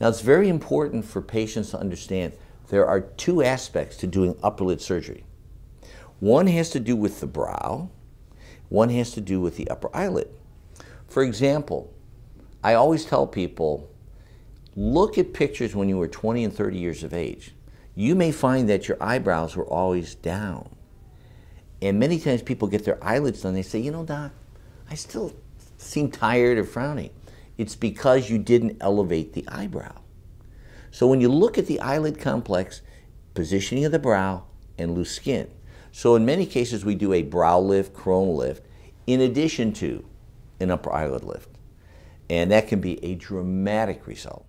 Now, it's very important for patients to understand there are two aspects to doing upper lid surgery. One has to do with the brow, one has to do with the upper eyelid. For example, I always tell people look at pictures when you were 20 and 30 years of age. You may find that your eyebrows were always down. And many times people get their eyelids done, they say, you know, doc, I still seem tired or frowning. It's because you didn't elevate the eyebrow. So when you look at the eyelid complex, positioning of the brow and loose skin. So in many cases, we do a brow lift, coronal lift, in addition to an upper eyelid lift. And that can be a dramatic result.